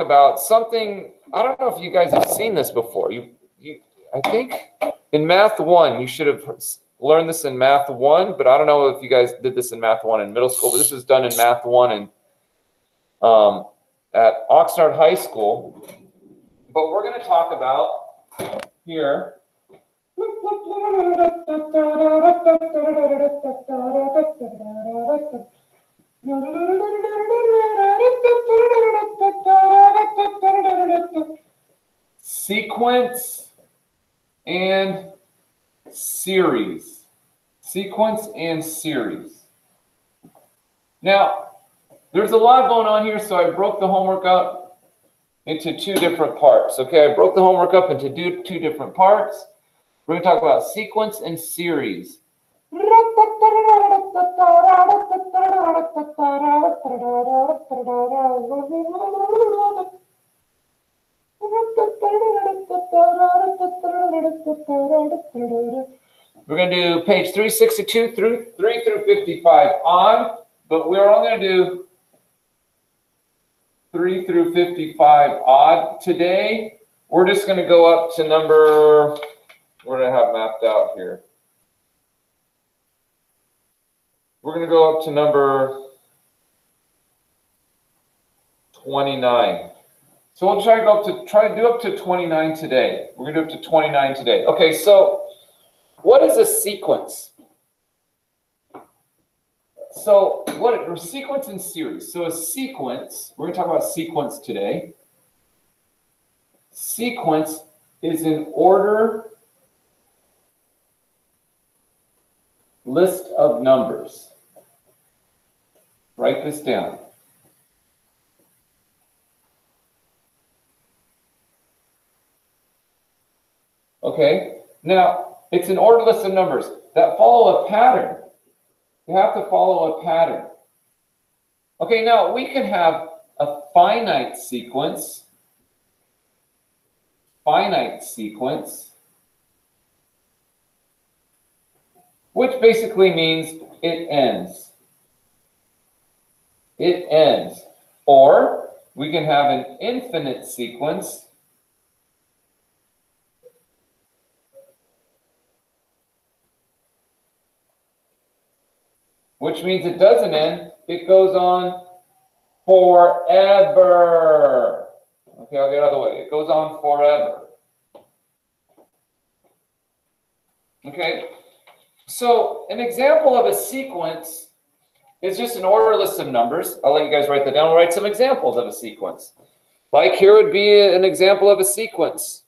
about something. I don't know if you guys have seen this before. You, you, I think in math one, you should have learned this in math one, but I don't know if you guys did this in math one in middle school. But this was done in math one and um, at Oxnard High School. But we're going to talk about here. Sequence and series. Sequence and series. Now, there's a lot going on here, so I broke the homework up into two different parts. Okay, I broke the homework up into two different parts. We're going to talk about sequence and series. We're going to do page 362 through 3 through 55 on, but we're only going to do 3 through 55 odd. Today, we're just going to go up to number, do I have mapped out here? We're going to go up to number 29. So we'll try to go up to try to do up to 29 today. We're going to do up to 29 today. Okay, so what is a sequence? So what a sequence and series. So a sequence, we're going to talk about sequence today. Sequence is an order list of numbers. Write this down. Okay, now it's an order list of numbers that follow a pattern. You have to follow a pattern. Okay, now we can have a finite sequence, finite sequence, which basically means it ends. It ends. Or we can have an infinite sequence, which means it doesn't end. It goes on forever. Okay, I'll get out of the way. It goes on forever. Okay, so an example of a sequence is just an order list of numbers. I'll let you guys write that down. I'll write some examples of a sequence. Like here would be an example of a sequence.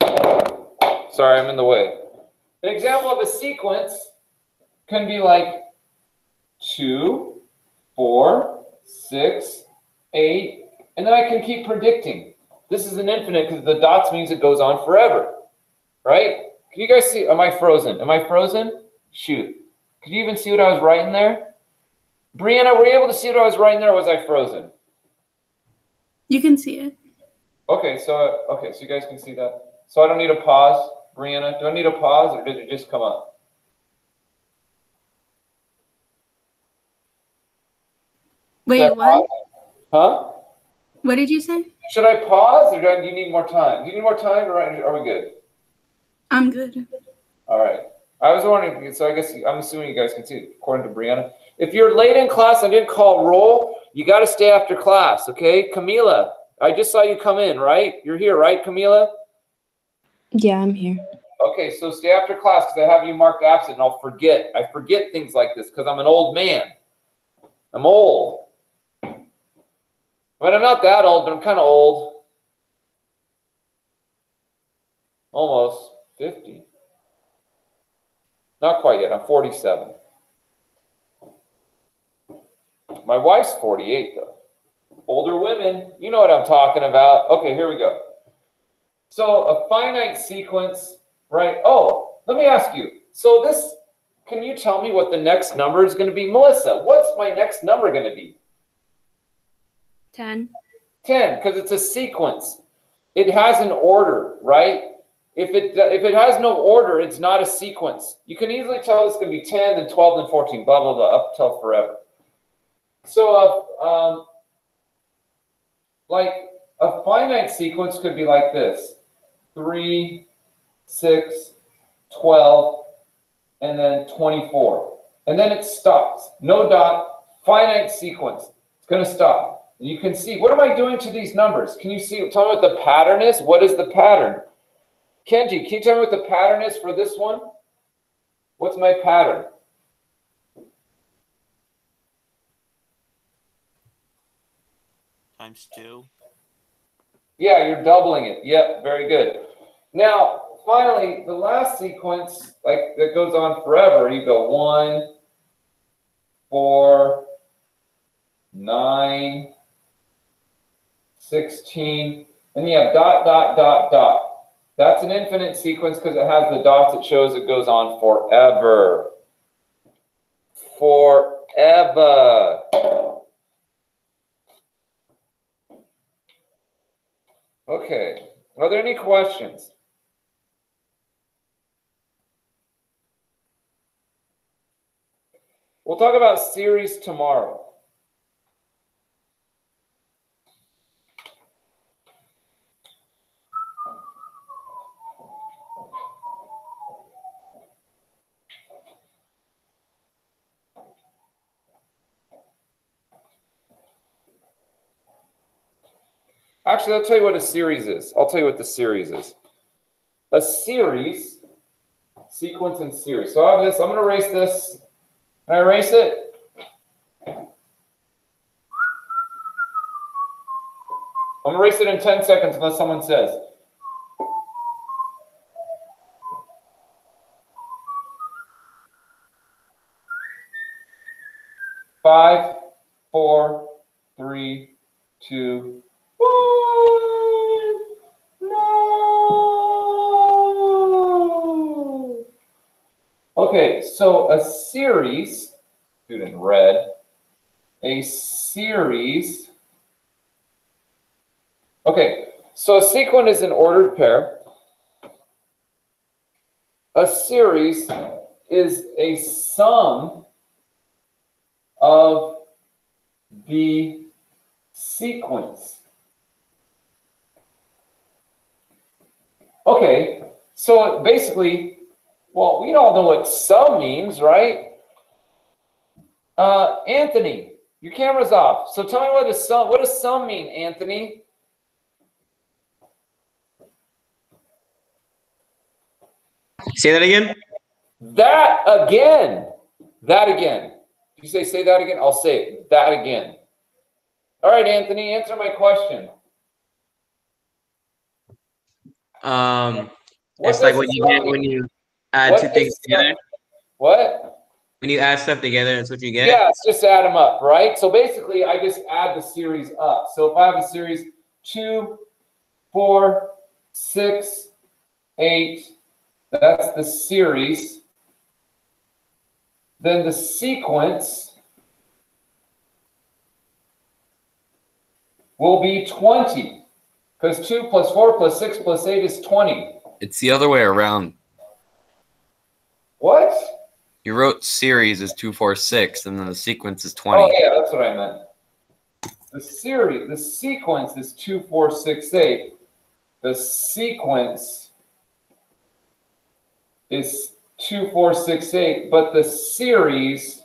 Sorry, I'm in the way. An example of a sequence can be like two, four, six, eight, and then I can keep predicting. This is an infinite because the dots means it goes on forever, right? Can you guys see? Am I frozen? Am I frozen? Shoot. Could you even see what I was writing there? Brianna, were you able to see what I was writing there, or was I frozen? You can see it. Okay, so okay, so you guys can see that. So I don't need a pause, Brianna. Do I need a pause, or did it just come up? Wait, what? Huh? What did you say? Should I pause or do, do you need more time? Do you need more time or are we good? I'm good. All right. I was wondering, so I guess I'm assuming you guys can see, according to Brianna. If you're late in class, I didn't call roll, you got to stay after class, okay? Camila, I just saw you come in, right? You're here, right, Camila? Yeah, I'm here. Okay, so stay after class because I have you marked absent and I'll forget. I forget things like this because I'm an old man. I'm old. I mean, I'm not that old, but I'm kind of old. Almost 50. Not quite yet. I'm 47. My wife's 48, though. Older women, you know what I'm talking about. Okay, here we go. So a finite sequence, right? Oh, let me ask you. So this, can you tell me what the next number is going to be? Melissa, what's my next number going to be? 10. 10, because it's a sequence. It has an order, right? If it if it has no order, it's not a sequence. You can easily tell it's going to be 10, then 12, then 14, blah, blah, blah, up till forever. So uh, um, like a finite sequence could be like this 3, 6, 12, and then 24. And then it stops. No dot, finite sequence. It's going to stop. And you can see, what am I doing to these numbers? Can you see, tell me what the pattern is? What is the pattern? Kenji, can you tell me what the pattern is for this one? What's my pattern? times two. Yeah, you're doubling it. Yep, very good. Now, finally, the last sequence, like that goes on forever. You go one, four, nine, sixteen, and you have dot, dot, dot, dot. That's an infinite sequence because it has the dots. It shows it goes on forever. Forever. Okay. Are there any questions? We'll talk about series tomorrow. Actually, I'll tell you what a series is. I'll tell you what the series is. A series, sequence and series. So I have this, I'm going to erase this. Can I erase it? I'm to erase it in 10 seconds unless someone says. Five, four, three, two, one. No. Okay, so a series, it in red, a series. Okay, so a sequence is an ordered pair. A series is a sum of the sequence. Okay, so basically, well, we all know what sum means, right? Uh, Anthony, your camera's off. So tell me what does sum. What does sum mean, Anthony? Say that again. That again. That again. You say say that again. I'll say it. That again. All right, Anthony, answer my question. Um, What it's like what you get when you add What two things sum- together. What? When you add stuff together, that's what you get. Yeah, it's just add them up, right? So basically, I just add the series up. So if I have a series two, four, six, eight, that's the series. Then the sequence will be 20 because 2 plus 4 plus 6 plus 8 is 20. It's the other way around. What? You wrote series is 246, and then the sequence is 20. Oh, yeah, that's what I meant. The series, the sequence is 2468. The sequence is 2468, but the series,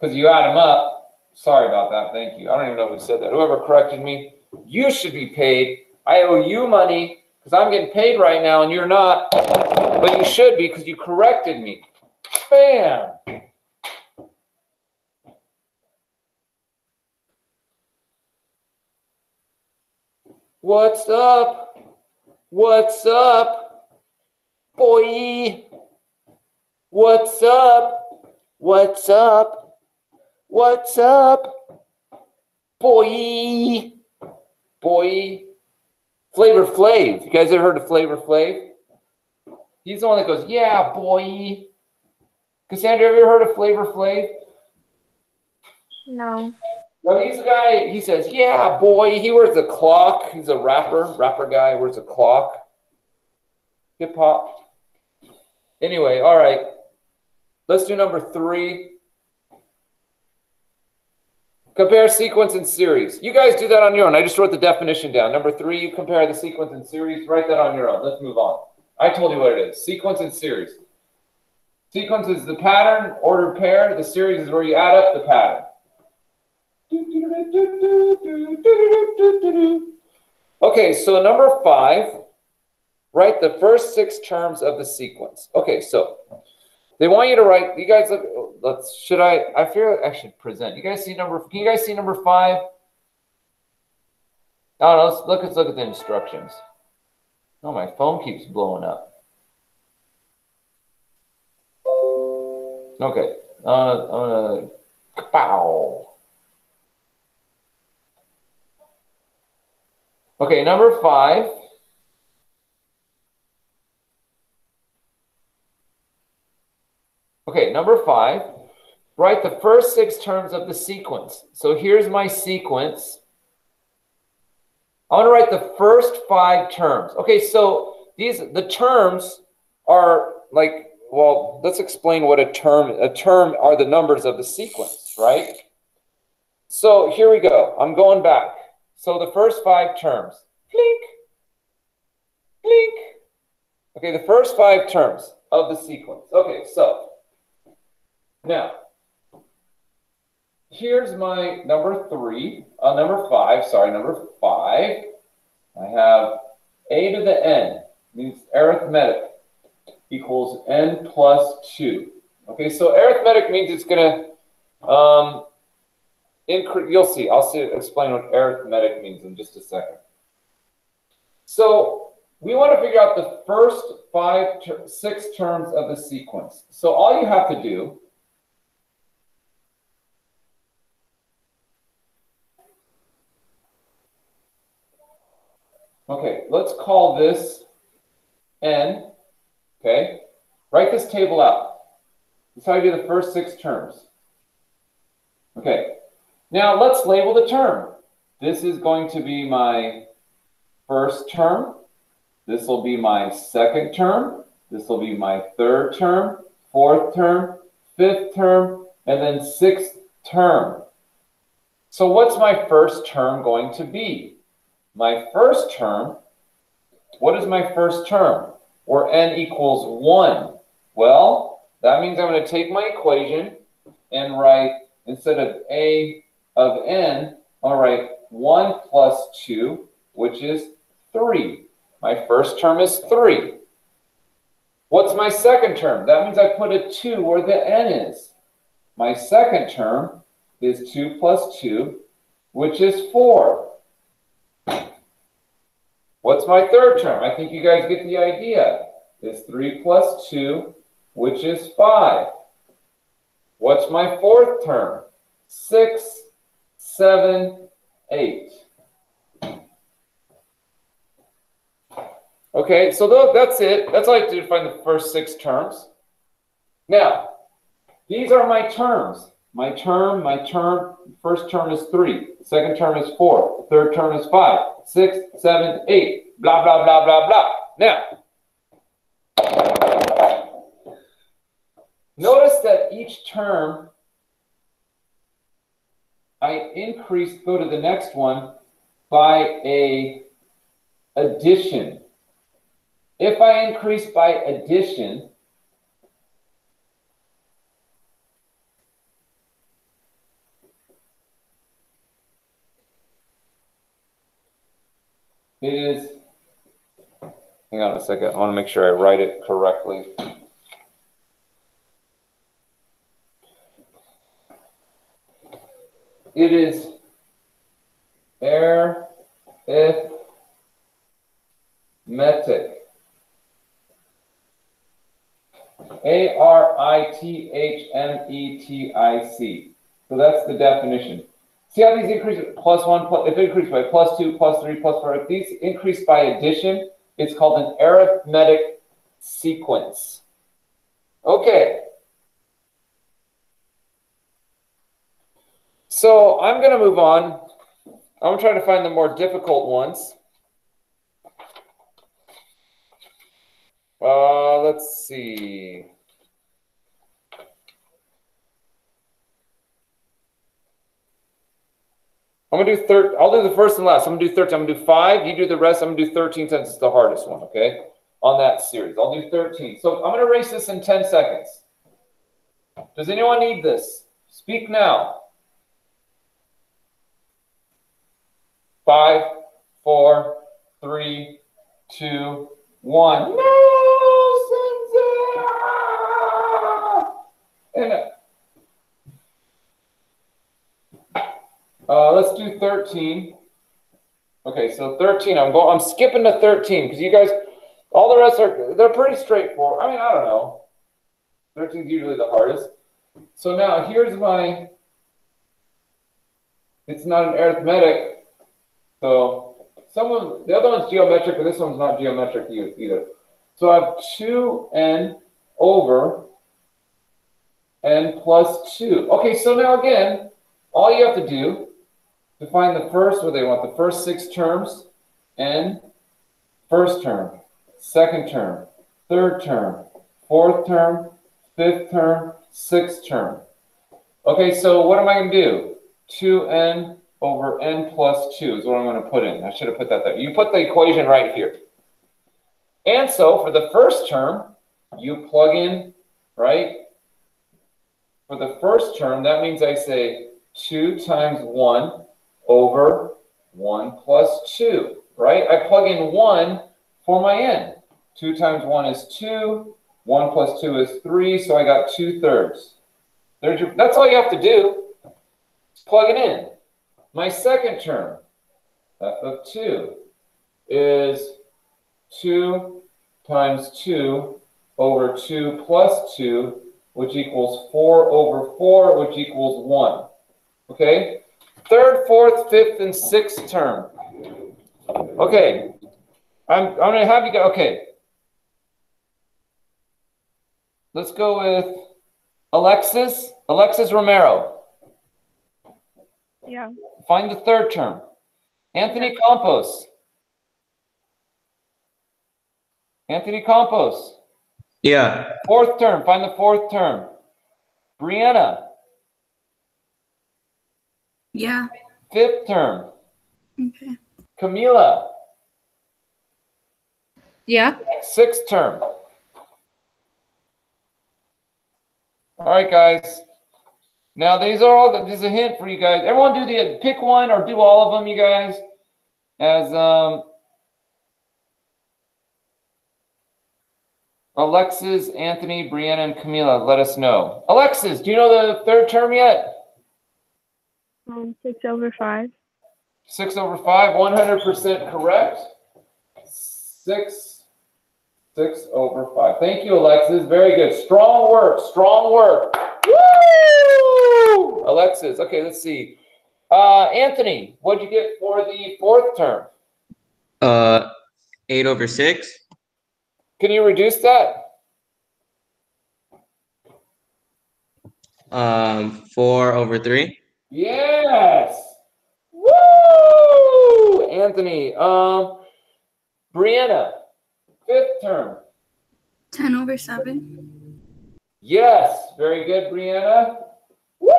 because you add them up, sorry about that, thank you. I don't even know who said that. Whoever corrected me, you should be paid. I owe you money because I'm getting paid right now and you're not, but you should be because you corrected me. Bam! What's up? What's up? Boy. What's up? What's up? What's up? Boy. Boy. Flavor Flav. You guys ever heard of Flavor Flav? He's the one that goes, yeah, boy. Cassandra, have you heard of Flavor Flav? No. Well, he's a guy, he says, yeah, boy, he wears a clock. He's a rapper, rapper guy, wears a clock. Hip hop. Anyway, all right. Let's do number three. Compare sequence and series. You guys do that on your own. I just wrote the definition down. Number three, you compare the sequence and series. Write that on your own. Let's move on. I told you what it is. Sequence and series. Sequence is the pattern, ordered pair. The series is where you add up the pattern. Okay, so number five, write the first six terms of the sequence. Okay, so they want you to write, you guys look, let's, should I, I fear I should present. You guys see number, can you guys see number five? Oh, no, let's look, let's look at the instructions. Oh, my phone keeps blowing up. Okay, uh, uh, pow. Okay, number five. Okay, number five, write the first six terms of the sequence. So here's my sequence. I want to write the first five terms. Okay, so these the terms are like, well, let's explain what a term a term are the numbers of the sequence, right? So here we go. I'm going back. So the first five terms. Blink. Blink. Okay, the first five terms of the sequence. Okay, so now here's my number three, uh, number five, sorry, number five. I have a to the n, means arithmetic, equals n plus two. Okay, so arithmetic means it's going to um, you'll see, I'll see, explain what arithmetic means in just a second. So we want to figure out the first five, ter six terms of the sequence. So all you have to do Okay, let's call this n. Okay, write this table out. That's how you do the first six terms. Okay, now let's label the term. This is going to be my first term. This will be my second term. This will be my third term, fourth term, fifth term, and then sixth term. So what's my first term going to be? My first term, what is my first term? Where n equals 1. Well, that means I'm going to take my equation and write, instead of a of n, I'll write 1 plus 2, which is 3. My first term is 3. What's my second term? That means I put a 2 where the n is. My second term is 2 plus 2, which is 4. What's my third term? I think you guys get the idea. It's 3 plus 2, which is 5. What's my fourth term? 6, 7, 8. Okay, so that's it. That's all I have to find the first six terms. Now, these are my terms. My term, my term, first term is 3. Second term is 4. Third term is 5. 6, 7, 8. Blah, blah, blah, blah, blah. Now, notice that each term I increase, go to the next one, by a addition. If I increase by addition, is, hang on a second, I want to make sure I write it correctly. It is arithmetic. A R I T H M E T I C. So that's the definition. See how these increase plus one, plus, if it increased by plus two, plus three, plus four, if these increase by addition, it's called an arithmetic sequence. Okay. So I'm going to move on. I'm going to try to find the more difficult ones. Uh, let's see. I'm gonna do thir, I'll do the first and last. I'm gonna do thirteen. I'm gonna do five. You do the rest. I'm gonna do thirteen since it's the hardest one, okay? On that series. I'll do thirteen. So I'm gonna erase this in ten seconds. Does anyone need this? Speak now. Five, four, three, two, one. No, Cynthia! And uh, let's do 13. Okay, so 13. I'm going. I'm skipping to 13 because you guys, all the rest are they're pretty straightforward. I mean, I don't know. 13 is usually the hardest. So now here's my. It's not an arithmetic, so some of the other one's geometric, but this one's not geometric either. So I have 2n over n plus 2. Okay, so now again, all you have to do to find the first, what they want, the first six terms, n, first term, second term, third term, fourth term, fifth term, sixth term. Okay, so what am I going to do? 2n over n plus 2 is what I'm going to put in. I should have put that there. You put the equation right here. And so for the first term, you plug in, right? For the first term, that means I say 2 times 1 over 1 plus 2, right? I plug in 1 for my n. 2 times 1 is 2. 1 plus 2 is 3, so I got 2 thirds. There's your, that's all you have to do. Plug it in. My second term, f of 2, is 2 times 2 over 2 plus 2, which equals 4 over 4, which equals 1. Okay? Third, fourth, fifth, and sixth term. Okay. I'm, I'm going to have you go. Okay. Let's go with Alexis. Alexis Romero. Yeah. Find the third term. Anthony Campos. Anthony Campos. Yeah. Fourth term. Find the fourth term. Brianna. Yeah. Fifth term. Okay. Camila. Yeah. Sixth term. All right, guys. Now these are all. This is a hint for you guys. Everyone, do the pick one or do all of them, you guys. As um, Alexis, Anthony, Brianna, and Camila, let us know. Alexis, do you know the third term yet? Um, six over five. Six over five, 100% correct. Six, six over five. Thank you, Alexis. Very good. Strong work. Strong work. Woo! Alexis. Okay, let's see. Uh, Anthony, what'd you get for the fourth term? Uh, eight over six. Can you reduce that? Um, four over three. Yes. Woo! Anthony. Um, Brianna, fifth term. 10 over 7. Yes, very good, Brianna. Woo!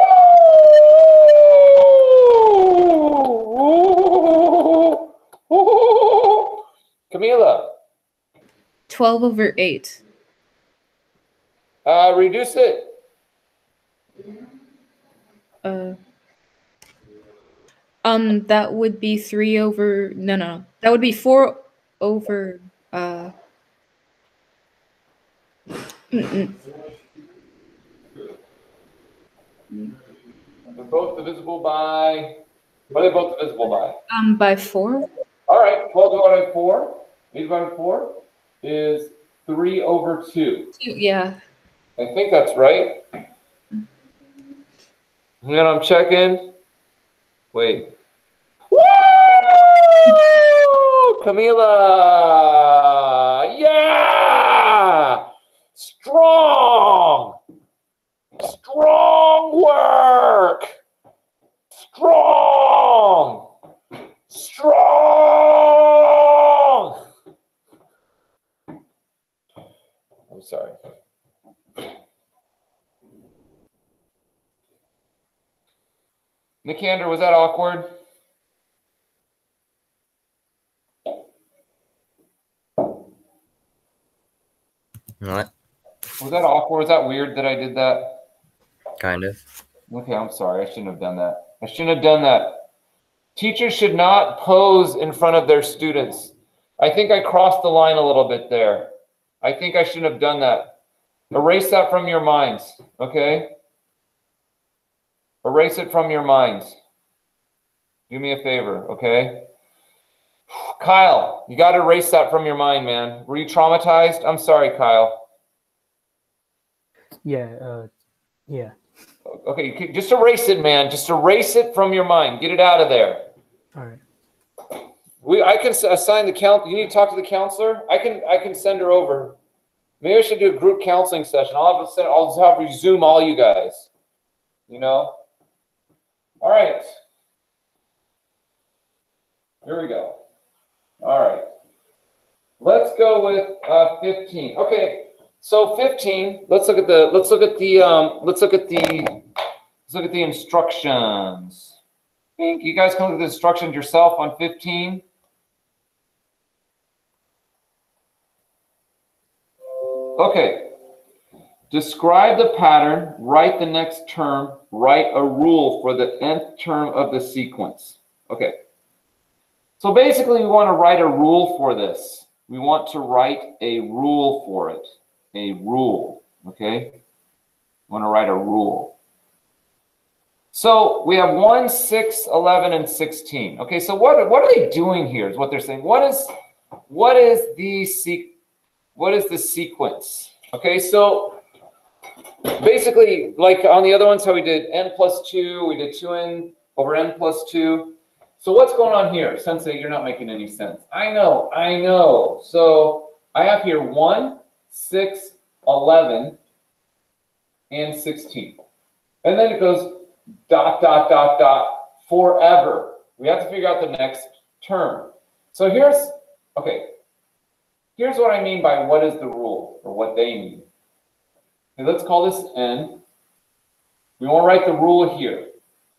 Woo! Camila, 12 over 8. uh, reduce it. Uh, um, that would be 3 over. No, no. That would be 4 over. Uh, mm, mm. They're both divisible by. What are they both divisible by? um, by 4? All right, 12 divided by 4, 8 divided by 4 is 3 over 2. Yeah. I think that's right. And then I'm checking. Wait. Woo! Camila! Yeah! Strong! Strong work! Strong! Strong! I'm sorry. Nicander, was that awkward? What? Was that awkward? Was that weird that I did that? Kind of. Okay, I'm sorry. I shouldn't have done that. I shouldn't have done that. Teachers should not pose in front of their students. I think I crossed the line a little bit there. I think I shouldn't have done that. Erase that from your minds, okay? Erase it from your minds. Do me a favor, okay? Kyle, you got to erase that from your mind, man. Were you traumatized? I'm sorry, Kyle. Yeah, uh, yeah. Okay, just erase it, man. Just erase it from your mind. Get it out of there. All right. We, I can assign the count. You need to talk to the counselor. I can, I can send her over. Maybe I should do a group counseling session. I'll have to send, I'll just have you Zoom all you guys. You know. All right. Here we go. All right. Let's go with uh, 15. Okay. So 15. Let's look at the. Let's look at the. Um, let's look at the. Let's look at the instructions. Think you guys can look at the instructions yourself on 15. Okay. Describe the pattern, write the next term, write a rule for the nth term of the sequence. Okay. So basically, we want to write a rule for this. We want to write a rule for it. A rule. Okay. We want to write a rule. So we have 1, 6, 11, and 16. Okay, so what, what are they doing here is what they're saying. What is what is the se- what is the sequence? Okay, so basically, like on the other ones, how we did n plus 2, we did 2n over n plus 2. So what's going on here? Sensei, you're not making any sense. I know, I know. So I have here 1, 6, 11, and 16. And then it goes dot, dot, dot, dot, forever. We have to figure out the next term. So here's, okay, here's what I mean by what is the rule, or what they mean. Okay, let's call this n. We want to write the rule here.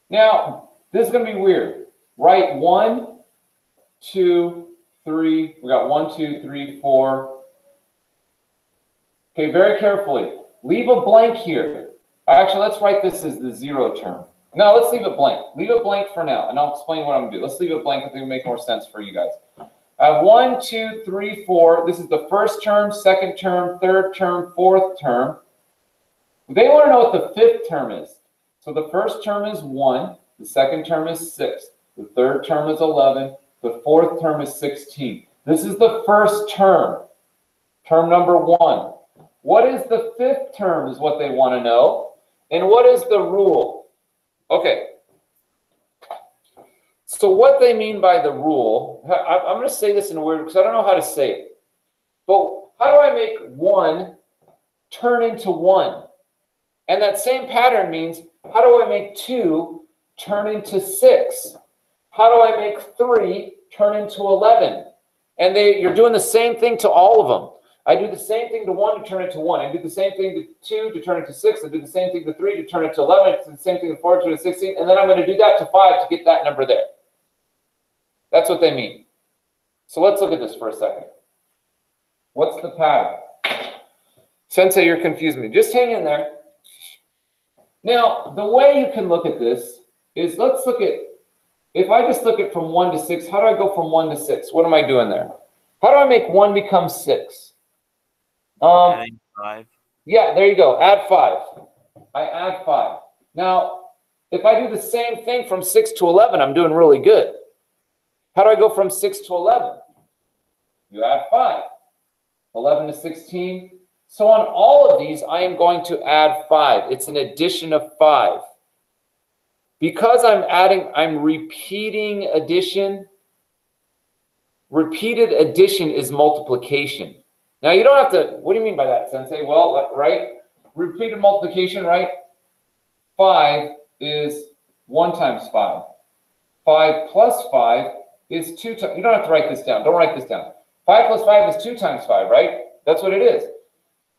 Now, this is going to be weird. Write one, two, three. We got one, two, three, four. Okay, very carefully. Leave a blank here. Actually, let's write this as the zero term. No, let's leave it blank. Leave it blank for now, and I'll explain what I'm gonna do. Let's leave it blank. I think it'll make more sense for you guys. I have one, two, three, four. This is the first term, second term, third term, fourth term. They want to know what the fifth term is. So the first term is one, the second term is six, the third term is 11, the fourth term is 16. This is the first term, term number one. What is the fifth term is what they want to know. And what is the rule? Okay. So what they mean by the rule, I'm going to say this in a weird because I don't know how to say it. But how do I make one turn into one? And that same pattern means how do I make two turn into six? How do I make three turn into 11? And they, you're doing the same thing to all of them. I do the same thing to one to turn it to one. I do the same thing to two to turn it to six. I do the same thing to three to turn it to 11. I do the same thing to four to to 16. And then I'm going to do that to five to get that number there. That's what they mean. So let's look at this for a second. What's the pattern? Sensei, you're confusing me. Just hang in there. Now, the way you can look at this is let's look at, if I just look at from one to six, how do I go from one to six? What am I doing there? How do I make one become six? Um, Adding five. yeah, there you go. Add five. I add five. Now, if I do the same thing from six to 11, I'm doing really good. How do I go from six to 11? You add five. 11 to 16. So on all of these, I am going to add five. It's an addition of five. Because I'm adding, I'm repeating addition. Repeated addition is multiplication. Now you don't have to, what do you mean by that, Sensei? Well, right? Repeated multiplication, right? Five is one times five. Five plus five is two times, you don't have to write this down. Don't write this down. Five plus five is two times five, right? That's what it is.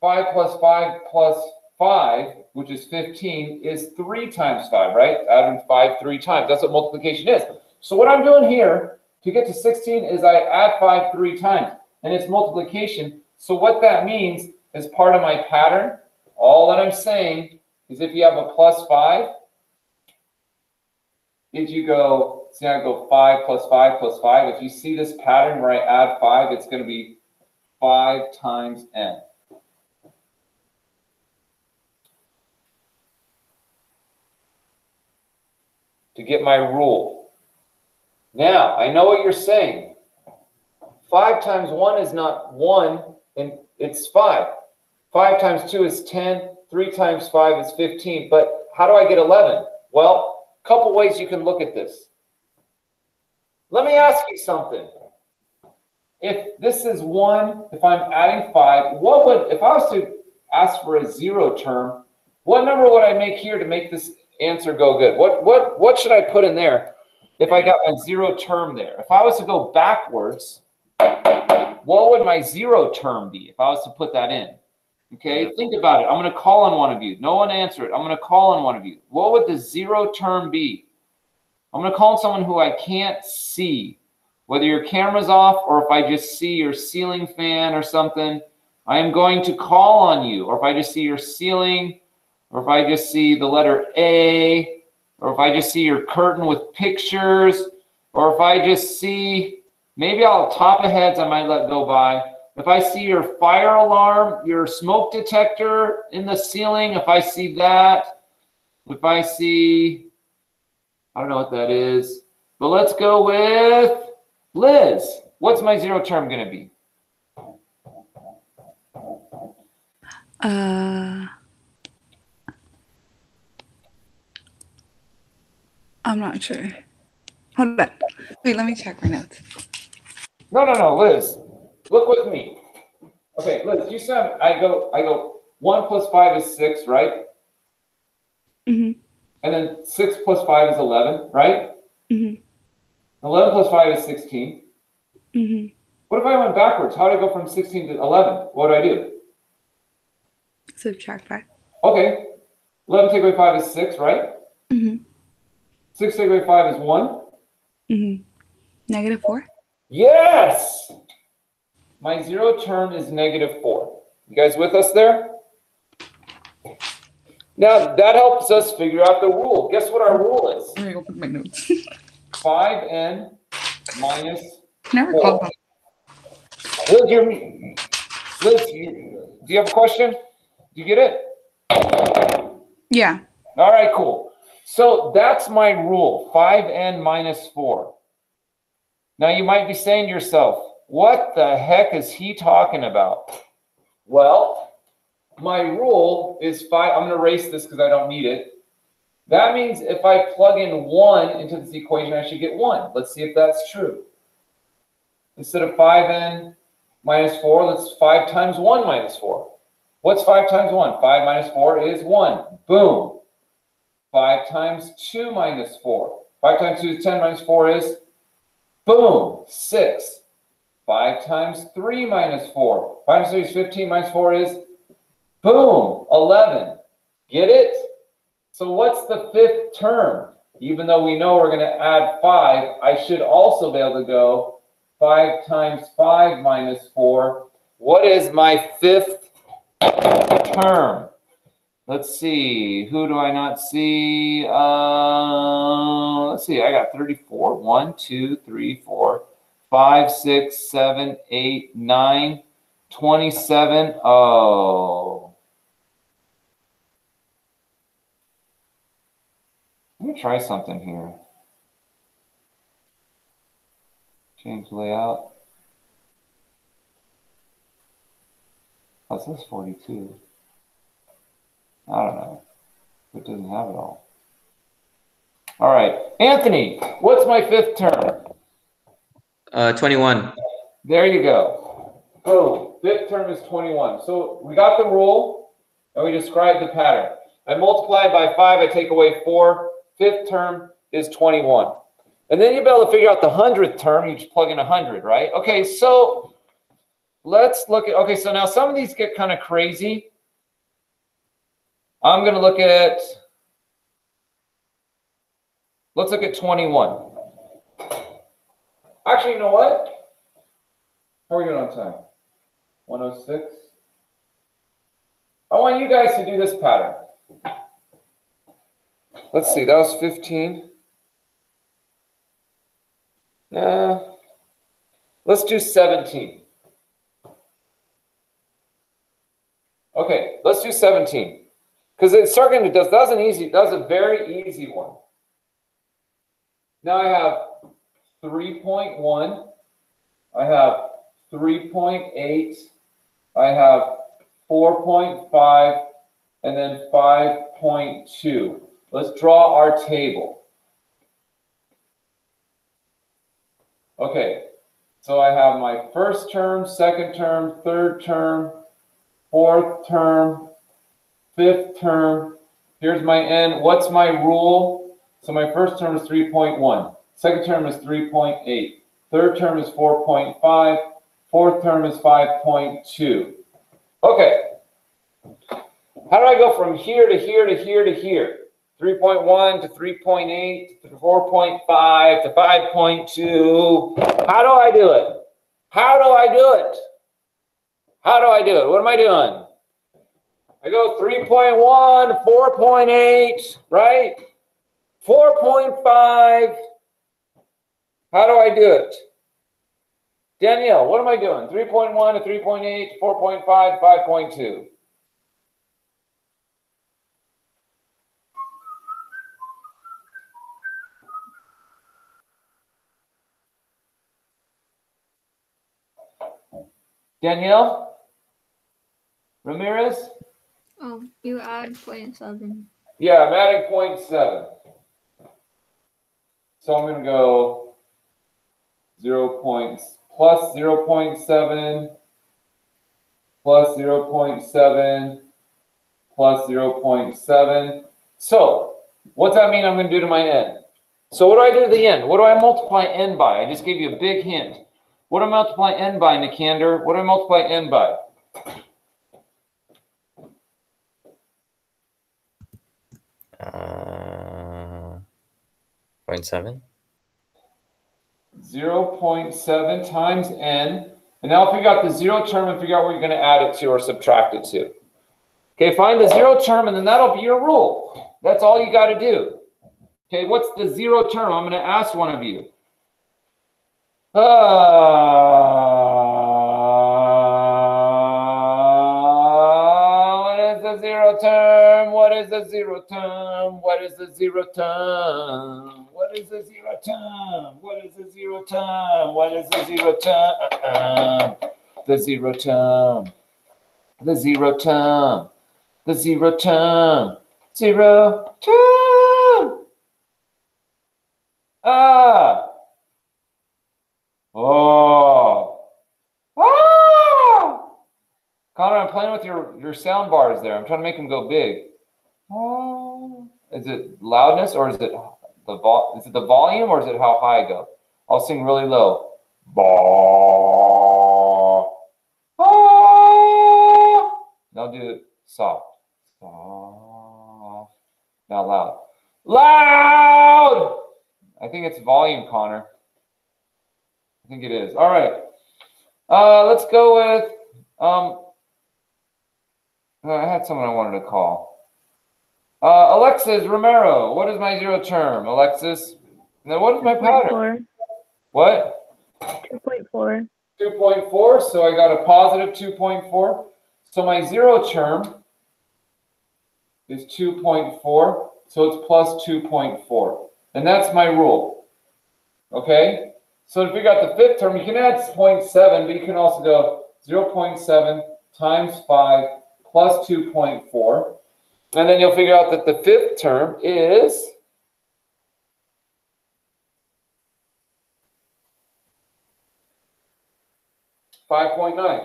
Five plus five plus five, which is 15, is three times five, right? Adding five three times. That's what multiplication is. So what I'm doing here to get to 16 is I add five three times, and it's multiplication. So what that means is part of my pattern, all that I'm saying is if you have a plus five, if you go, see I go five plus five plus five, if you see this pattern where I add five, it's going to be five times n. To get my rule. Now, I know what you're saying. Five times one is not one, and it's five. Five times two is 10. Three times five is 15. But how do I get 11? Well, a couple ways you can look at this. Let me ask you something. If this is one, if I'm adding five, what would, if I was to ask for a zero term, what number would I make here to make this answer go good? What, what, what should I put in there if I got my zero term there? If I was to go backwards, what would my zero term be if I was to put that in? Okay, think about it. I'm going to call on one of you. No one answer it. I'm going to call on one of you. What would the zero term be? I'm going to call on someone who I can't see. Whether your camera's off or if I just see your ceiling fan or something, I am going to call on you. Or if I just see your ceiling, or if I just see the letter A, or if I just see your curtain with pictures, or if I just see, maybe I'll top of heads I might let go by. If I see your fire alarm, your smoke detector in the ceiling, if I see that, if I see, I don't know what that is, but let's go with Liz. What's my zero term going to be? Uh, I'm not sure. Hold on. Wait, let me check my notes. No, no, no, Liz. Look with me. Okay, Liz, you said I go, I go, one plus five is six, right? Mhm. And then six plus five is 11, right? Mhm. 11 plus five is 16. Mhm. What if I went backwards? How did I go from 16 to 11? What do I do? Subtract five. Okay, 11 take away five is six, right? Mhm. Six take away five is one. Mhm. Negative four. Yes! My zero term is negative four. You guys with us there? Now, that helps us figure out the rule. Guess what our rule is? Let me open my notes. 5n minus, Never Four. called them. Liz, you Liz, you, do you have a question? Do you get it? Yeah. All right, cool. So that's my rule, 5n minus 4. Now you might be saying to yourself, what the heck is he talking about? Well, my rule is 5. I'm going to erase this because I don't need it. That means if I plug in 1 into this equation, I should get 1. Let's see if that's true. Instead of 5n minus 4, let's 5 times 1 minus 4. What's 5 times 1? 5 minus 4 is 1. Boom. 5 times 2 minus 4. 5 times 2 is 10 minus 4 is, boom, 6. 5 times 3 minus 4. 5 times 3 is 15 minus 4 is, boom, 11. Get it? So what's the fifth term? Even though we know we're going to add 5, I should also be able to go 5 times 5 minus 4. What is my fifth term? Let's see. Who do I not see? Uh, let's see. I got 34. 1, 2, 3, 4, 5, 6, 7, 8, 9, 27. Oh. Let me try something here. Change layout. Oh, it says 42. I don't know. It doesn't have it all. All right. Anthony, what's my fifth term? Uh, 21. There you go. Boom. Fifth term is 21. So we got the rule and we described the pattern. I multiply by 5, I take away 4. Fifth term is 21. And then you'll be able to figure out the 100th term. You just plug in 100, right? Okay, so let's look at, okay, so now some of these get kind of crazy. I'm going to look at, let's look at 21. Actually, you know what? How are we doing on time? 106? I want you guys to do this pattern. Let's see, that was 15. Uh, let's do 17. Okay, let's do 17. Because it's to does that's an easy, that's a very easy one. Now I have 3.1, I have 3.8, I have 4.5, and then 5.2. Let's draw our table. Okay, so I have my first term, second term, third term, fourth term, fifth term. Here's my n. What's my rule? So my first term is 3.1. Second term is 3.8. Third term is 4.5. Fourth term is 5.2. Okay. How do I go from here to here to here to here? 3.1 to 3.8 to 4.5 to 5.2. How do I do it? How do I do it? How do I do it? What am I doing? I go 3.1, 4.8, right? 4.5. How do I do it? Danielle, what am I doing? 3.1 to 3.8, 4.5, 5.2. Danielle? Ramirez? Oh, you add point seven. Yeah, I'm adding 0.7. So I'm going to go 0 points plus zero point seven plus zero point seven plus zero point seven. So what's that mean I'm going to do to my n? So what do I do to the n? What do I multiply n by? I just gave you a big hint. What do I multiply n by, Nikander? What do I multiply n by? Uh, point seven. 0.7 times n. And now if figure out the zero term and figure out what you're going to add it to or subtract it to. Okay, find the zero term and then that'll be your rule. That's all you got to do. Okay, what's the zero term? I'm going to ask one of you. Uh, is the zero term? What is the zero term? What is the zero term? What is the zero term? What is the zero term? Uh-uh. The zero term. The zero term. The zero term. Zero term. Ah. Oh. Ah. Connor, I'm playing with your, your sound bars there. I'm trying to make them go big. Is it loudness or is it the vol? Is it the volume or is it how high I go? I'll sing really low. Ba. Ah. Now do it soft. Soft. Now loud. Loud. I think it's volume, Connor. I think it is. All right. Uh, let's go with. Um, I had someone I wanted to call. Uh, Alexis Romero. What is my zero term, Alexis? And then what is my pattern? 2.4. What? 2.4. 2.4. So I got a positive 2.4. So my zero term is 2.4. So it's plus 2.4. And that's my rule. Okay? So if figure got the fifth term, you can add 0.7, but you can also go 0.7 times 5 plus 2.4. And then you'll figure out that the fifth term is Five point nine.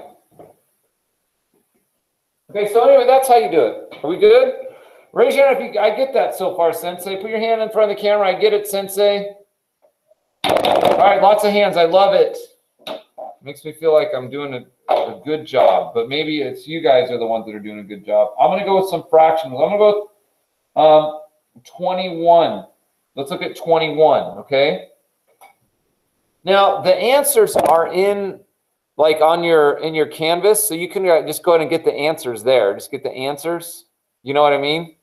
Okay, so anyway, that's how you do it. Are we good? Raise your hand if you, I get that so far, Sensei. Put your hand in front of the camera. I get it, Sensei. All right, lots of hands. I love it. Makes me feel like I'm doing a, a good job, but maybe it's you guys are the ones that are doing a good job. I'm going to go with some fractions. I'm going to go with um, 21. Let's look at 21, okay? Now, the answers are in like on your in your canvas, so you can uh, just go ahead and get the answers there. Just get the answers. You know what I mean?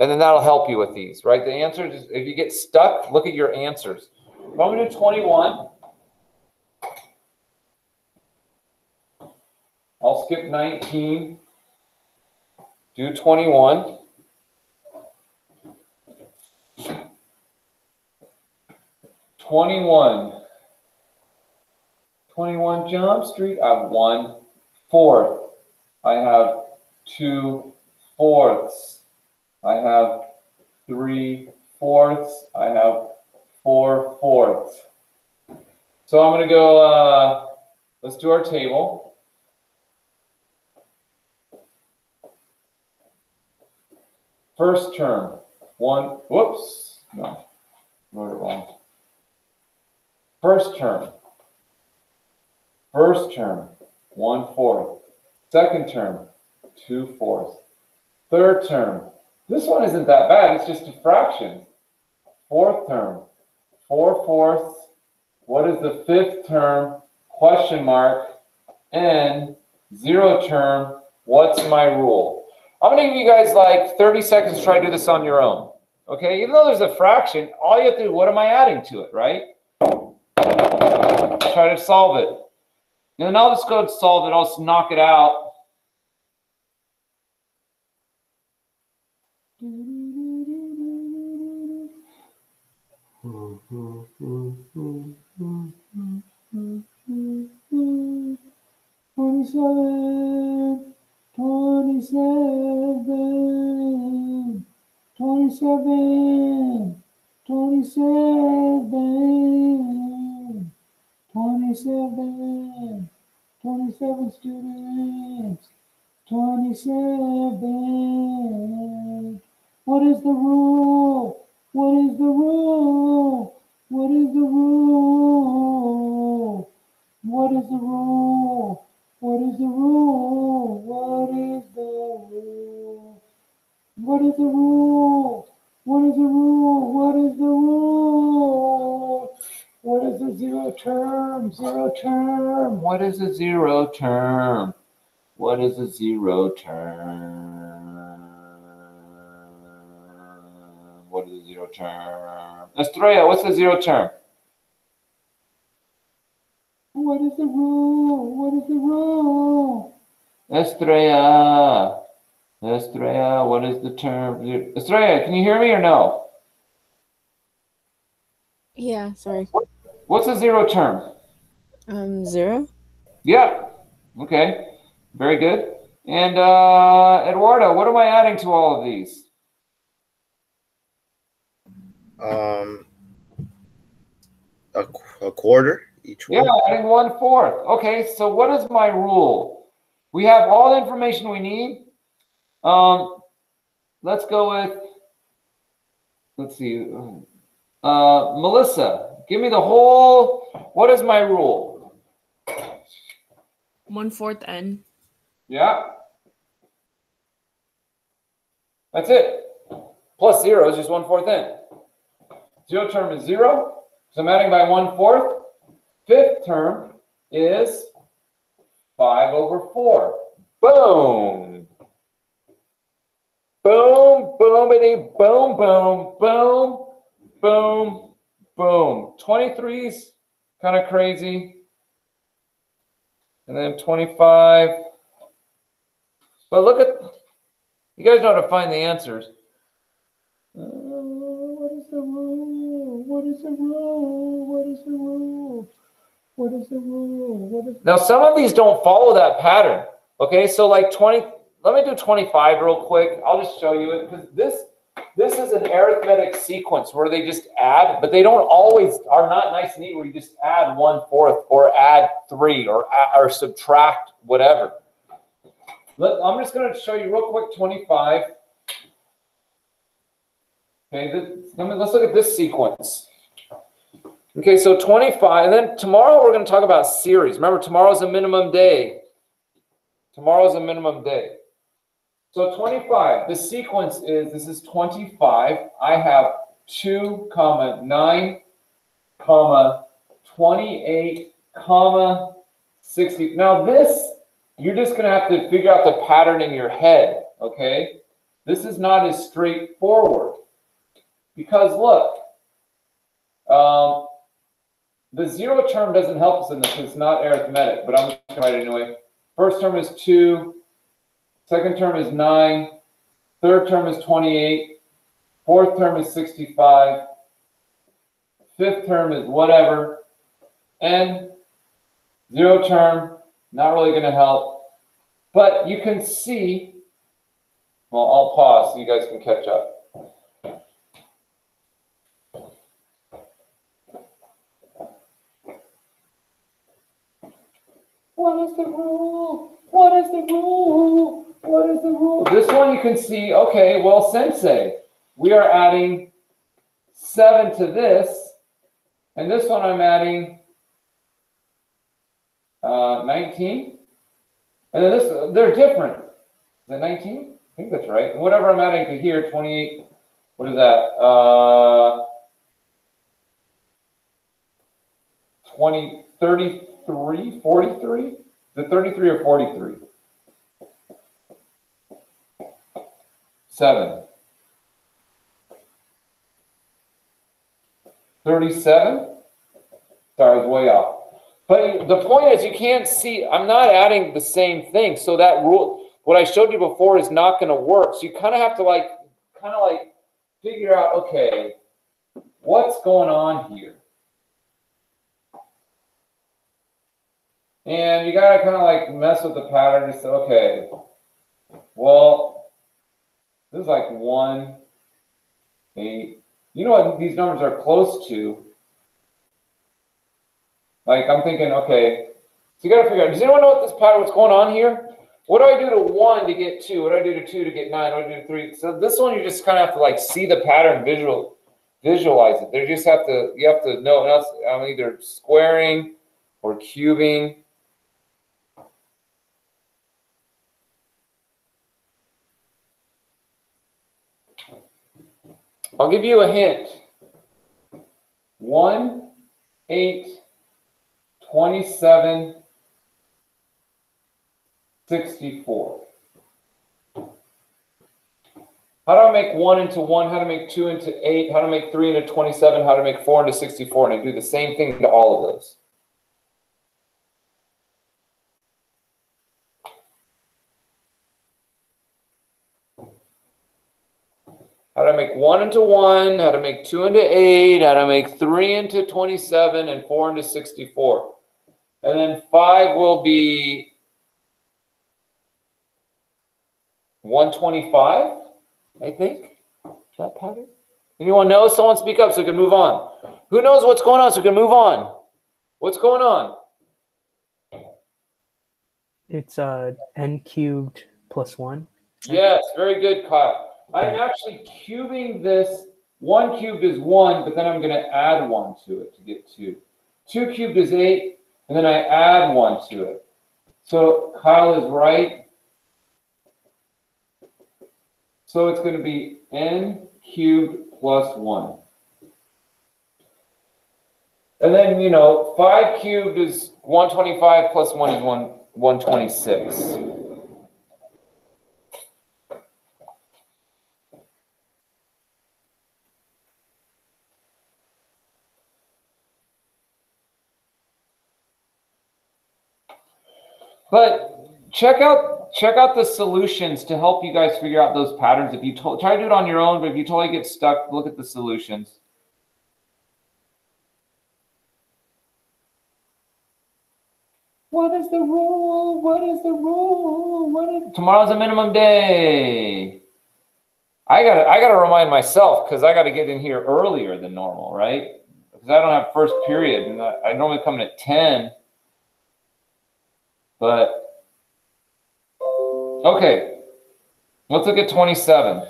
And then that'll help you with these, right? The answers. If you get stuck, look at your answers. If I'm gonna do 21. I'll skip 19. Do 21. Twenty-one. Twenty-one Jump Street. I have one fourth. I have two fourths. I have three fourths. I have four fourths. So I'm gonna go. Uh, let's do our table. First term, one. Whoops. No, wrote it wrong. First term. First term, one fourth. Second term, two fourths. Third term, this one isn't that bad. It's just a fraction. Fourth term, four fourths. What is the fifth term? Question mark. And zero term. What's my rule? I'm gonna give you guys like 30 seconds to try to do this on your own. Okay, even though there's a fraction, all you have to do, what am I adding to it, right? Try to solve it. And then I'll just go and solve it. I'll just knock it out. Twenty-seven, twenty-seven, twenty-seven, twenty-seven, twenty-seven, twenty-seven students, twenty-seven. What is the rule? What is the rule? What is the rule? What is the rule? What is the rule? What is the rule? What is the rule? What is the rule? What is the rule? What is the zero term? Zero term. What is a zero term? What is a zero term? What is a zero term? Estrella, what's a zero term? What is the rule? What is the rule? Estrella. Estrella, what is the term? Estrella, can you hear me or no? Yeah, sorry. What's a zero term? Um, zero? Yeah. Okay. Very good. And uh, Eduardo, what am I adding to all of these? Um, a, qu- a quarter each one. Yeah, one. adding one fourth. Okay, so what is my rule? We have all the information we need. Um, let's go with, let's see, uh, Melissa, give me the whole, what is my rule? One fourth n. Yeah. That's it. Plus zero is just one fourth N. Zero term is zero, so I'm adding by one fourth. Fifth term is five over four. Boom. Boom, boomity, boom, boom, boom, boom, boom. 23's kind of crazy. And then 25. But look at, you guys know how to find the answers. Uh, what is the rule? What is the rule? What is the rule? What is the rule? What is the now, some of these don't follow that pattern. Okay, so like 20, let me do 25 real quick. I'll just show you it because this this is an arithmetic sequence where they just add, but they don't always are not nice and neat where you just add one fourth or add three or or subtract whatever. Let, I'm just going to show you real quick 25. Okay, this, let me, let's look at this sequence. Okay, so 25, and then tomorrow we're going to talk about series. Remember, tomorrow's a minimum day. Tomorrow's a minimum day. So 25, the sequence is, this is 25. I have 2, comma, 9, comma, 28, comma, 60. Now this, you're just gonna have to figure out the pattern in your head, okay? This is not as straightforward. Because look, um, the zero term doesn't help us in this, it's not arithmetic, but I'm gonna write it anyway. First term is two, second term is nine, third term is 28, fourth term is 65, fifth term is whatever, and zero term, not really gonna help. But you can see, well, I'll pause so you guys can catch up. What is the rule? What is the rule? What is the rule? This one you can see, okay, well, sensei, we are adding seven to this, and this one I'm adding uh, 19. And then this, they're different. Is that 19? I think that's right. Whatever I'm adding to here, 28, what is that? Uh, 20, 33, 43? Is it 33 or 43? Seven. 37? Sorry, I was way off. But the point is, you can't see, I'm not adding the same thing. So that rule, what I showed you before is not going to work. So you kind of have to like, kind of like figure out, okay, what's going on here? And you got to kind of like mess with the pattern and say, okay, well, this is like one, eight. You know what these numbers are close to? Like I'm thinking, okay, so you got to figure out. Does anyone know what this pattern, what's going on here? What do I do to one to get two? What do I do to two to get nine? What do I do to three? So this one, you just kind of have to like see the pattern, visual, visualize it. They just have to, you have to know. I'm um, either squaring or cubing. I'll give you a hint. One, eight, 27, 64. How do I make 1 into 1? How to make 2 into 8? How to make 3 into 27? How to make 4 into 64? And I do the same thing to all of those. To make 1 into 1, how to make 2 into 8, how to make 3 into 27, and 4 into 64. And then 5 will be 125, I think. Is that pattern? Anyone know? Someone speak up so we can move on. Who knows what's going on so we can move on? What's going on? It's uh n cubed plus one. Yes, very good, Kyle. I'm actually cubing this. One cubed is one, but then I'm going to add one to it to get two. Two cubed is eight, and then I add one to it. So Kyle is right. So it's going to be n cubed plus one. And then, you know, five cubed is 125 plus one is one, 126. But check out check out the solutions to help you guys figure out those patterns. If you to- try to do it on your own, but if you totally get stuck, look at the solutions. What is the rule? What is the rule? What is tomorrow's a minimum day? I gotta I gotta remind myself because I gotta get in here earlier than normal, right? Because I don't have first period, and I, I normally come in at ten. But okay, let's look at 27.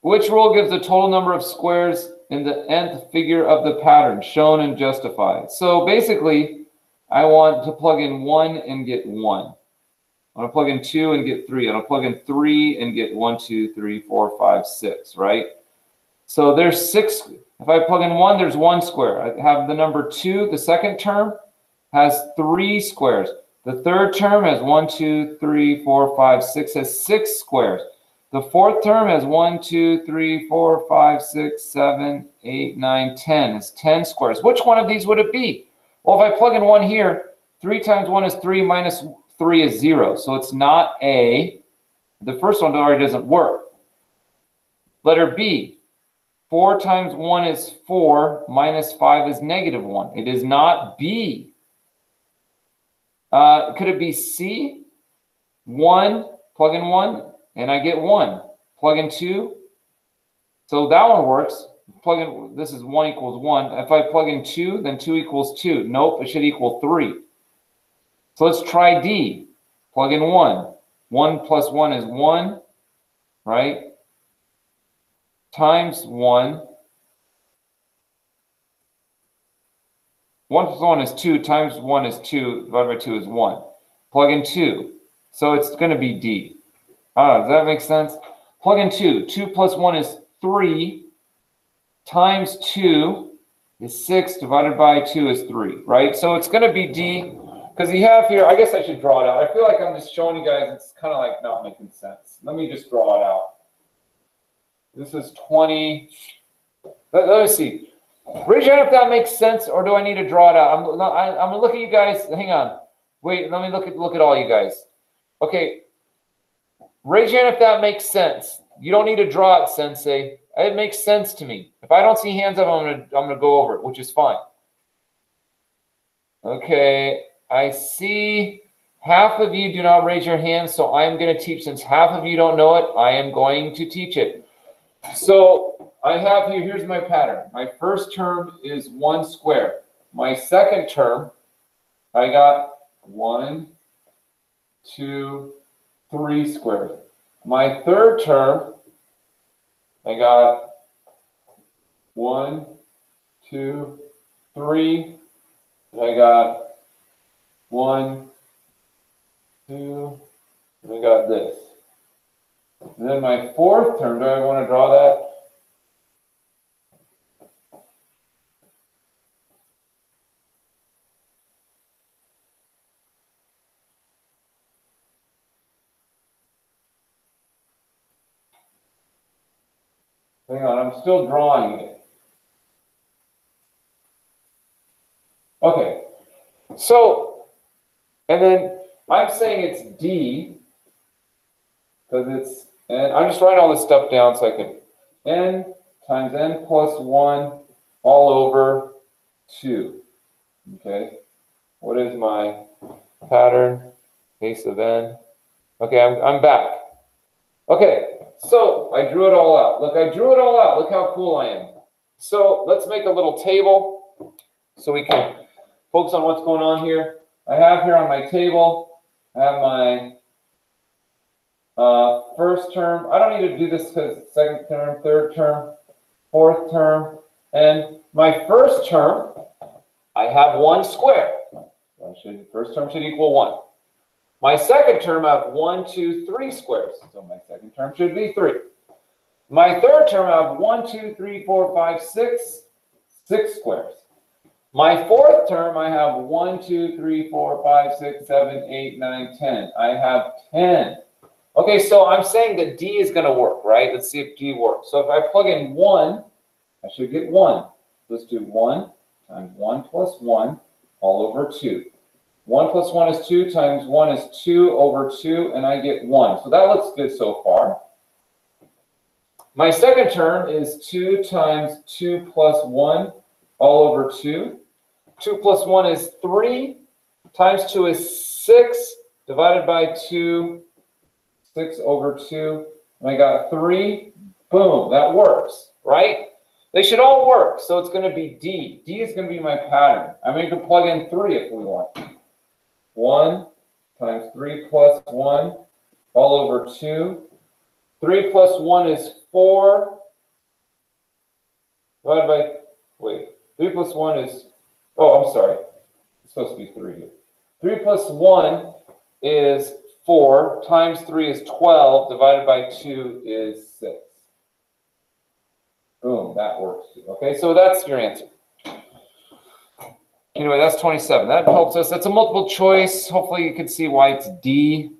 Which rule gives the total number of squares in the nth figure of the pattern shown and justified? So basically, I want to plug in 1 and get 1. I want to plug in 2 and get 3. I want to plug in 3 and get 1, 2, 3, 4, 5, 6, right? So there's six. If I plug in one, there's one square. I have the number two. The second term has three squares. The third term has one, two, three, four, five, six, has six squares. The fourth term has one, two, three, four, five, six, seven, eight, nine, ten. It's 10 squares. Which one of these would it be? Well, if I plug in one here, three times one is three minus three is zero. So it's not A. The first one already doesn't work. Letter B, four times one is four, minus five is negative one. It is not B. Uh, could it be C? One, plug in one, and I get one. Plug in two. So that one works. Plug in, this is one equals one. If I plug in two, then two equals two. Nope, it should equal three. So let's try D. Plug in one. One plus one is one, right? Times one. One plus one is two, times one is two, divided by two is one. Plug in two. So it's gonna be D. Ah, does that make sense? Plug in two. Two plus one is three, times two is six, divided by two is three, right? So it's gonna be D, because you have here, I guess I should draw it out. I feel like I'm just showing you guys, it's kind of like not making sense. Let me just draw it out. This is 20, let, let me see. Raise your hand if that makes sense, or do I need to draw it out? I'm, I, I'm gonna look at you guys, hang on. Wait, let me look at, look at all you guys. Okay, raise your hand if that makes sense. You don't need to draw it, sensei. It makes sense to me. If I don't see hands up, I'm gonna, I'm gonna go over it, which is fine. Okay, I see half of you do not raise your hands, so I am going to teach. Since half of you don't know it, I am going to teach it. So I have here, here's my pattern. My first term is one square. My second term, I got one, two, three squares. My third term, I got one, two, three. I got one, two, and I got this. And then my fourth term, do I want to draw that? Hang on, I'm still drawing it. Okay, so, and then I'm saying it's D, because it's, and I'm just writing all this stuff down so I can, n times n plus 1 all over 2. Okay, what is my pattern? Base of n. Okay, I'm, I'm back. Okay, so I drew it all out. Look, I drew it all out. Look how cool I am. So let's make a little table so we can focus on what's going on here. I have here on my table, I have my uh, first term. I don't need to do this because second term, third term, fourth term. And my first term, I have one square. Should, first term should equal one. My second term, I have one, two, three squares. So my second term should be three. My third term, I have one, two, three, four, five, six, six squares. My fourth term, I have one, two, three, four, five, six, seven, eight, nine, ten. I have 10. Okay, so I'm saying that D is going to work, right? Let's see if D works. So if I plug in 1, I should get 1. Let's do 1 times 1 plus 1 all over 2. 1 plus 1 is 2 times 1 is 2 over 2, and I get 1. So that looks good so far. My second term is 2 times 2 plus 1 all over 2. 2 plus 1 is 3, times 2 is 6, divided by 2, 6 over 2, and I got 3. Boom, that works, right? They should all work, so it's going to be D. D is going to be my pattern. I mean, you can plug in 3 if we want. 1 times 3 plus 1 all over 2. 3 plus 1 is 4. Divided by, wait, 3 plus 1 is, oh, I'm sorry. It's supposed to be 3 here. 3 plus 1 is 4 times 3 is 12 divided by 2 is 6. Boom, that works too. Okay, so that's your answer. Anyway, that's 27. That helps us. That's a multiple choice. Hopefully you can see why it's D.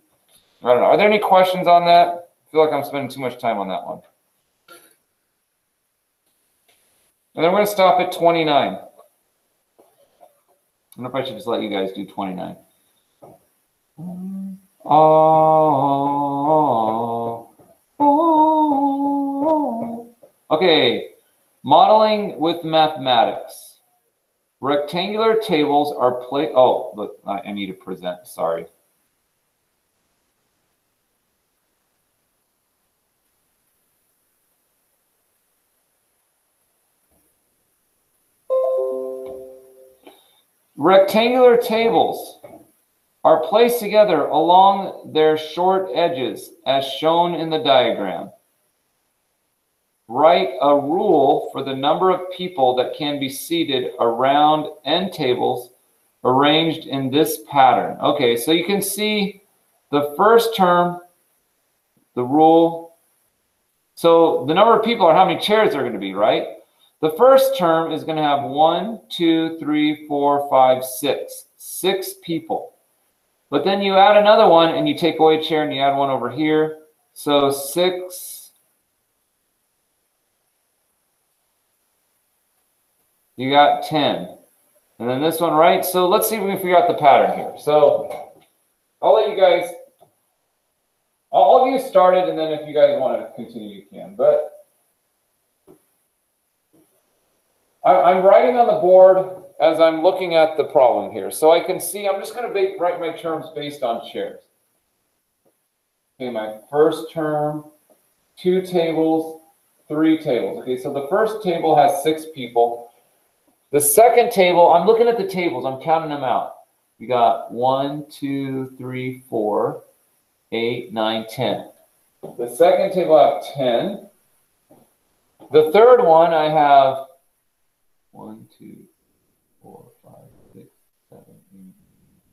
I don't know. Are there any questions on that? I feel like I'm spending too much time on that one. And then we're going to stop at 29. I don't know if I should just let you guys do 29. Oh, oh. Okay, modeling with mathematics. Rectangular tables are play. Oh, look, I I need to present. Sorry. Rectangular tables are placed together along their short edges as shown in the diagram. Write a rule for the number of people that can be seated around end tables arranged in this pattern. Okay, so you can see the first term, the rule. So the number of people are how many chairs are going to be, right? The first term is going to have one, two, three, four, five, six. Six people. But then you add another one and you take away a chair and you add one over here. So six. You got 10. And then this one, right? So let's see if we can figure out the pattern here. So I'll let you guys, I'll, I'll get started and then if you guys want to continue, you can. But I'm writing on the board as I'm looking at the problem here. So I can see, I'm just going to write my terms based on chairs. Okay, my first term, two tables, three tables. Okay, so the first table has six people. The second table, I'm looking at the tables, I'm counting them out. We got one, two, three, four, eight, nine, ten. The second table I have 10. The third one I have one, two, four, five, six, seven, eight,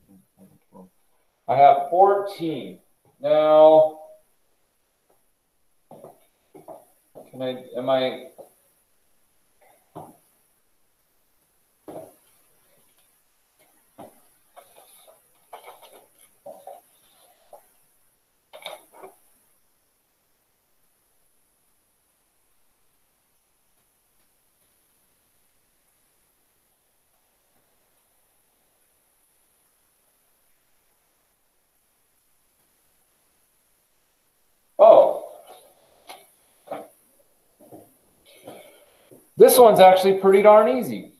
nine, 10, 12. I have 14. Now, can I, am I, oh. This one's actually pretty darn easy.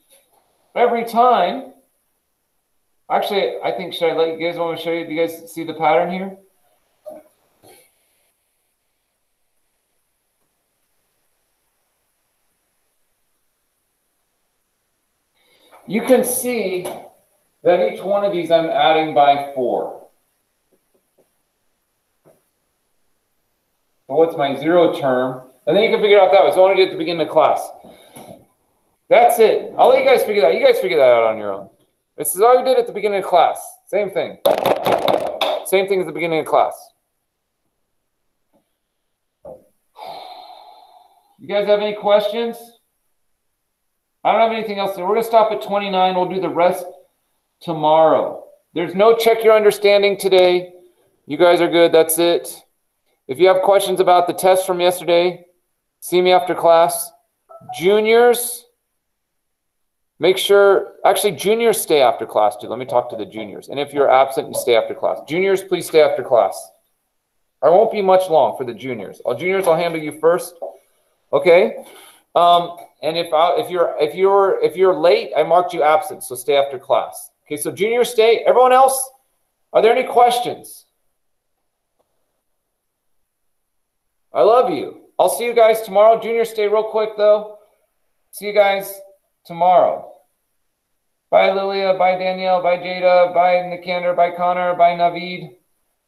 Every time, actually, I think, should I let you guys want to show you? Do you guys see the pattern here? You can see that each one of these I'm adding by four. So what's my zero term? And then you can figure out that do it at the beginning of class. That's it. I'll let you guys figure that. Out. You guys figure that out on your own. This is all you did at the beginning of class. Same thing. Same thing at the beginning of class. You guys have any questions? I don't have anything else. We're going to stop at 29. We'll do the rest tomorrow. There's no check your understanding today. You guys are good. That's it. If you have questions about the test from yesterday, see me after class. Juniors, make sure, actually, juniors stay after class too. Let me talk to the juniors. And if you're absent, you stay after class. Juniors, please stay after class. I won't be much long for the juniors. All juniors, I'll handle you first. Okay. Um, and if I, if you're if you're if you're late, I marked you absent, so stay after class. Okay. So juniors, stay. Everyone else, are there any questions? I love you. I'll see you guys tomorrow. Junior, stay real quick though. See you guys tomorrow. Bye, Lilia. Bye, Danielle. Bye, Jada. Bye, Nikander. Bye, Connor. Bye, Navid.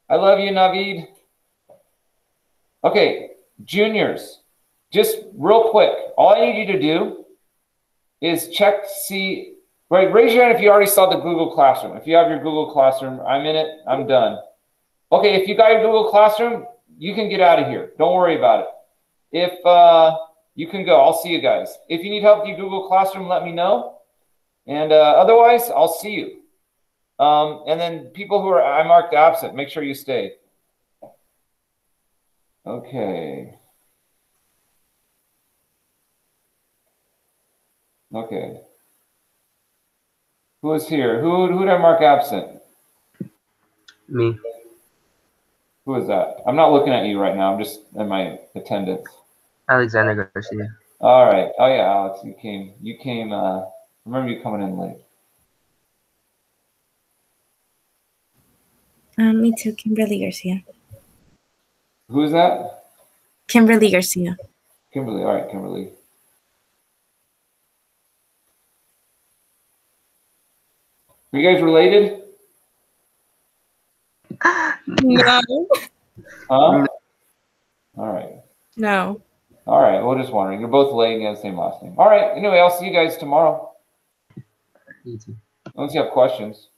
I love you, Navid. Okay, juniors, just real quick. All I need you to do is check to see. Right, raise your hand if you already saw the Google Classroom. If you have your Google Classroom, I'm in it. I'm done. Okay, if you got your Google Classroom, you can get out of here. Don't worry about it. If uh, You can go. I'll see you guys. If you need help with your Google Classroom, let me know. And uh, otherwise, I'll see you. Um, and then people who are I marked absent, make sure you stay. Okay. Okay. Who is here? Who who did I mark absent? Me. Who is that? I'm not looking at you right now. I'm just in my attendance. Alexander Garcia. All right. Oh yeah, Alex, you came. You came. Uh, remember you coming in late. Um, me too, Kimberly Garcia. Who is that? Kimberly Garcia. Kimberly. All right, Kimberly. Are you guys related? No. Huh? All right. No. All right. Well, just wondering. You're both late and you have the same last name. All right. Anyway, I'll see you guys tomorrow. You too. Unless you have questions.